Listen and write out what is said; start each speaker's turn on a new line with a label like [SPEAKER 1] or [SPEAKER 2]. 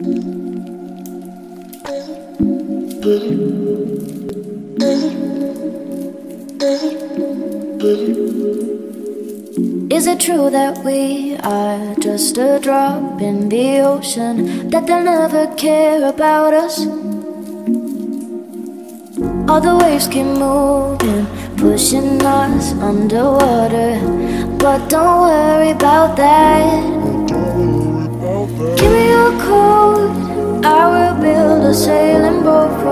[SPEAKER 1] Is it true that we are just a drop in the ocean? That they'll never care about us? All the waves keep moving, pushing us underwater. But don't worry about that. Give me your code, I will build a sailing boat